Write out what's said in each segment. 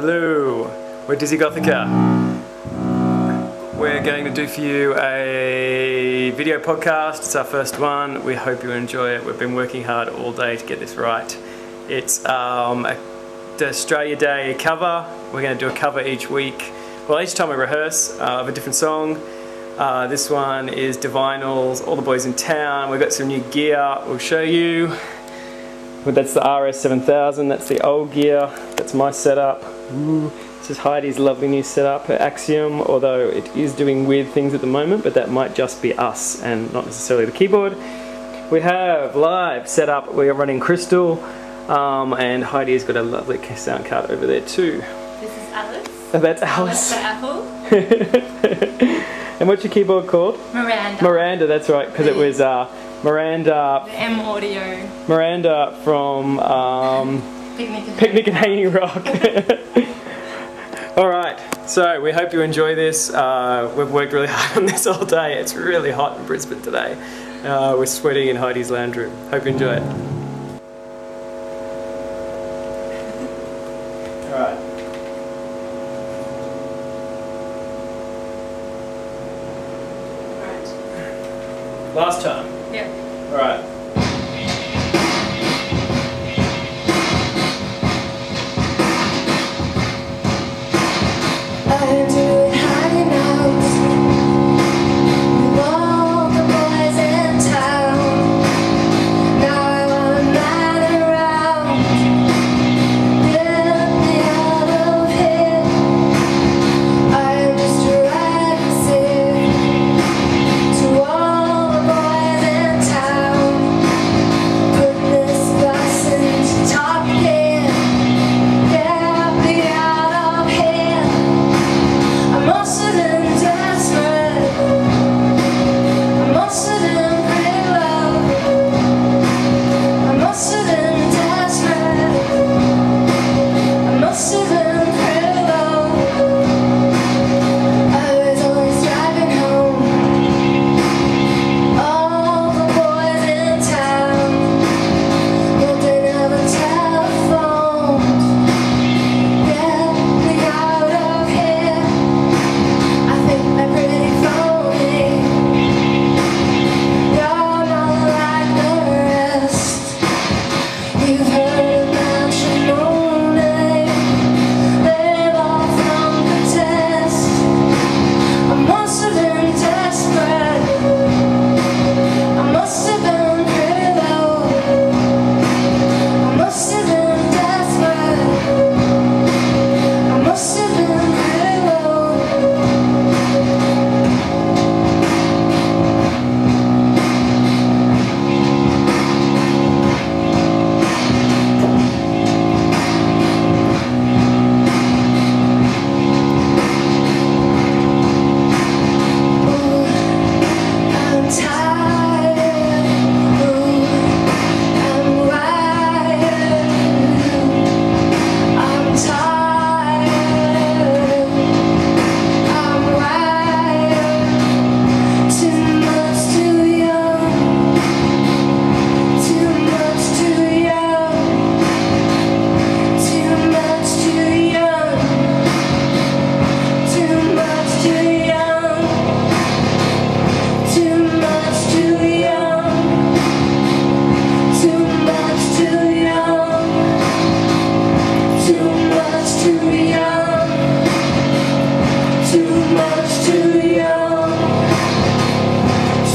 Hello, we're Dizzygotheca. We're going to do for you a video podcast. It's our first one. We hope you enjoy it. We've been working hard all day to get this right. It's um, a, the Australia Day cover. We're going to do a cover each week. Well, each time we rehearse uh, of a different song. Uh, this one is Divinyls, All the Boys in Town. We've got some new gear we'll show you. But that's the RS7000, that's the old gear, that's my setup. Ooh. This is Heidi's lovely new setup, her Axiom, although it is doing weird things at the moment, but that might just be us and not necessarily the keyboard. We have live setup, we are running Crystal, um, and Heidi has got a lovely sound card over there too. This is Alice. Oh, that's Alice. Alice Apple. and what's your keyboard called? Miranda. Miranda, that's right, because it was uh, Miranda The M Audio. Miranda from um, Picnic and Picnic and Hanging Rock. Alright, so we hope you enjoy this. Uh, we've worked really hard on this all day. It's really hot in Brisbane today. Uh, we're sweating in Heidi's lounge room. Hope you enjoy it. Alright. Last time. Yep. Alright.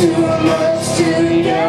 too much to get